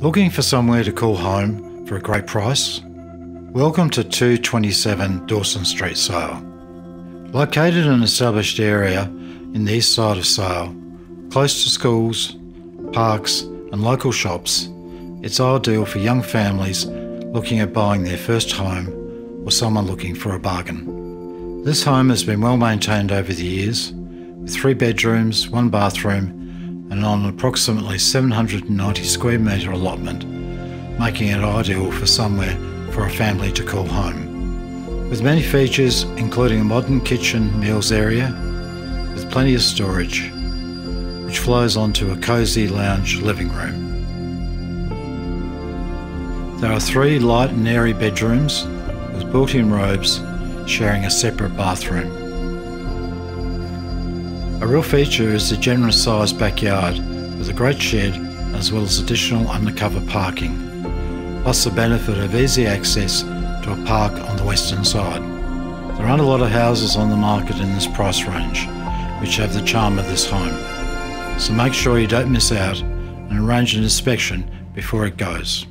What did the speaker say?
Looking for somewhere to call home for a great price? Welcome to 227 Dawson Street Sale. Located in an established area in the east side of Sale, close to schools, parks, and local shops, it's ideal for young families looking at buying their first home or someone looking for a bargain. This home has been well maintained over the years, with three bedrooms, one bathroom, and on an approximately 790 square metre allotment, making it ideal for somewhere for a family to call home. With many features, including a modern kitchen meals area with plenty of storage, which flows onto a cosy lounge living room. There are three light and airy bedrooms with built-in robes sharing a separate bathroom. A real feature is the generous sized backyard with a great shed as well as additional undercover parking, plus the benefit of easy access to a park on the western side. There aren't a lot of houses on the market in this price range, which have the charm of this home. So make sure you don't miss out and arrange an inspection before it goes.